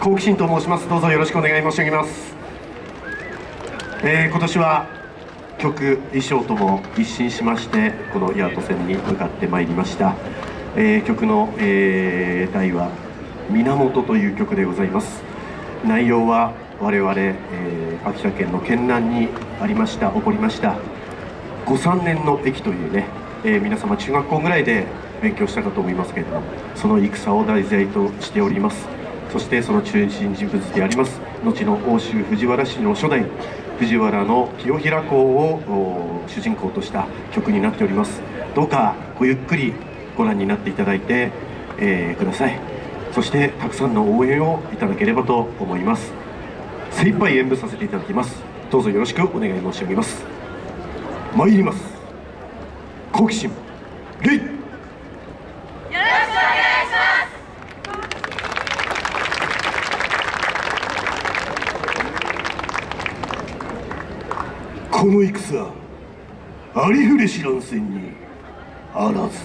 好奇心と申します。どうぞよろしくお願い申し上げます、えー、今年は曲衣装とも一新しましてこのヤート戦に向かってまいりました、えー、曲の、えー、題は「源」という曲でございます。内容は我々、えー、秋田県の県南にありました起こりました御三年の駅というね、えー、皆様中学校ぐらいで勉強したかと思いますけれどもその戦を題材としております。そしてその中心人物であります後の奥州藤原氏の初代藤原の清平公を主人公とした曲になっております。どうかごゆっくりご覧になっていただいて、えー、ください。そしてたくさんの応援をいただければと思います。精一杯演舞させていただきます。どうぞよろしくお願い申し上げます。参ります。好奇心礼この戦ありふれ知らん戦にあらず。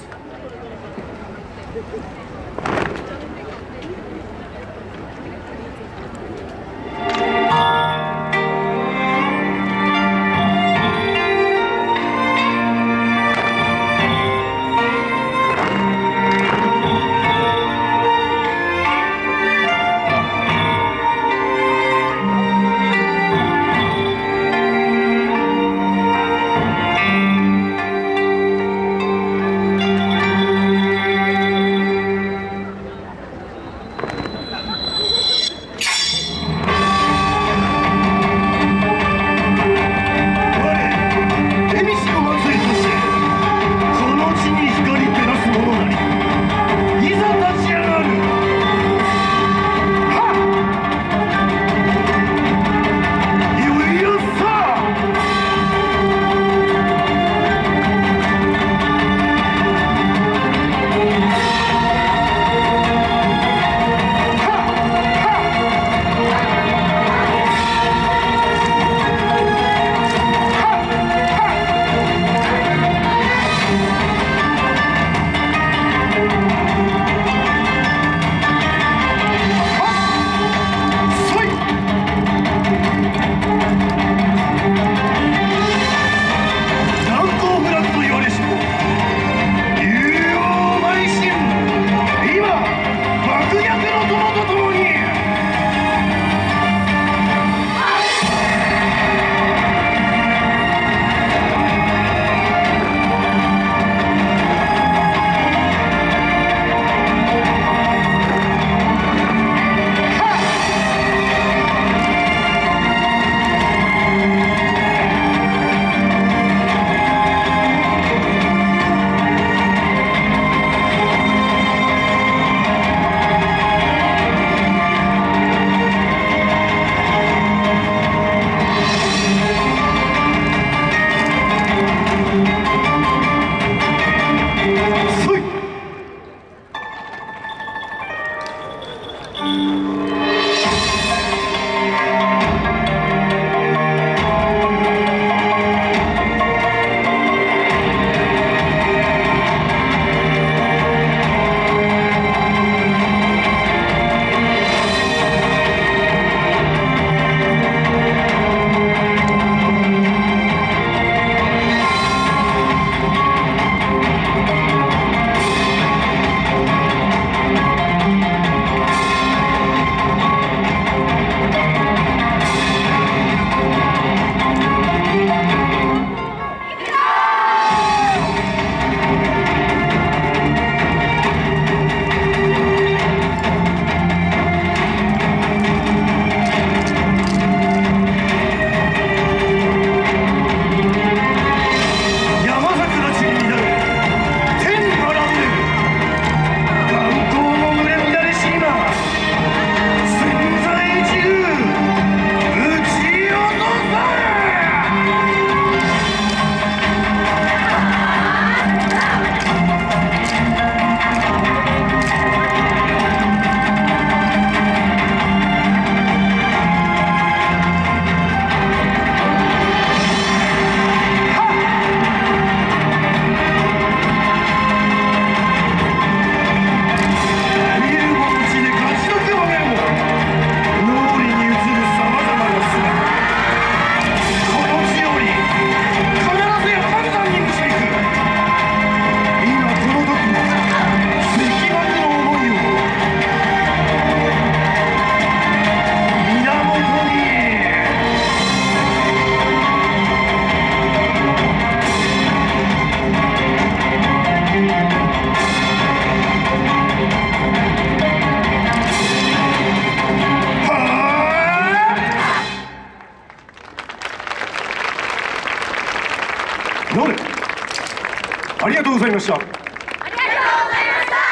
りがとうありがとうございました。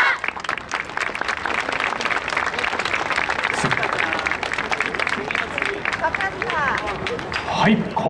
はい